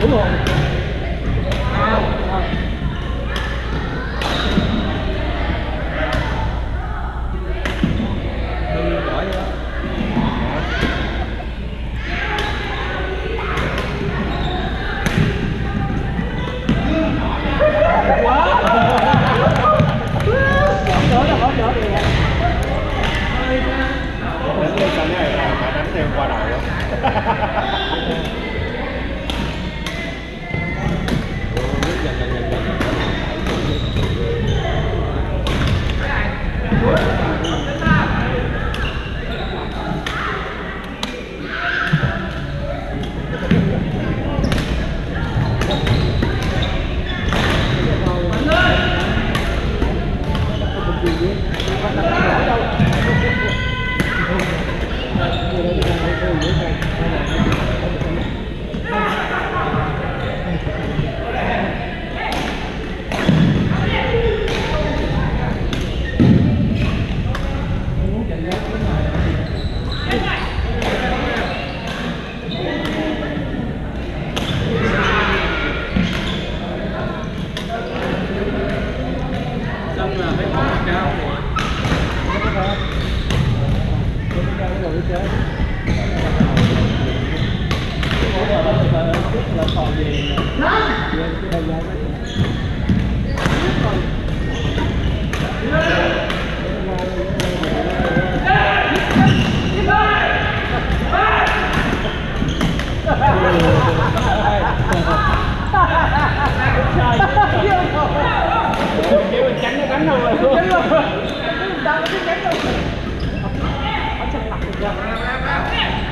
đúng à. What? Là còn gì kêu mình tránh nó cánh đâu rồi tránh luôn đau cái tránh luôn ở trong mặt được chưa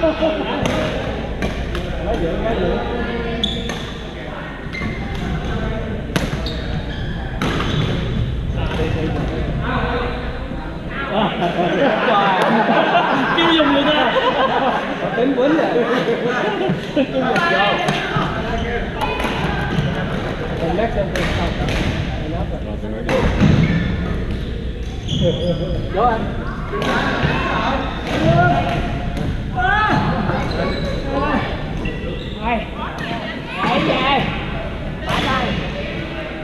Nói dưỡng, nói dưỡng. Kêu dùng luôn á Tính quýnh rồi Kêu dùng vô Mình lát xem tôi không rồi tôi nói đi Vô anh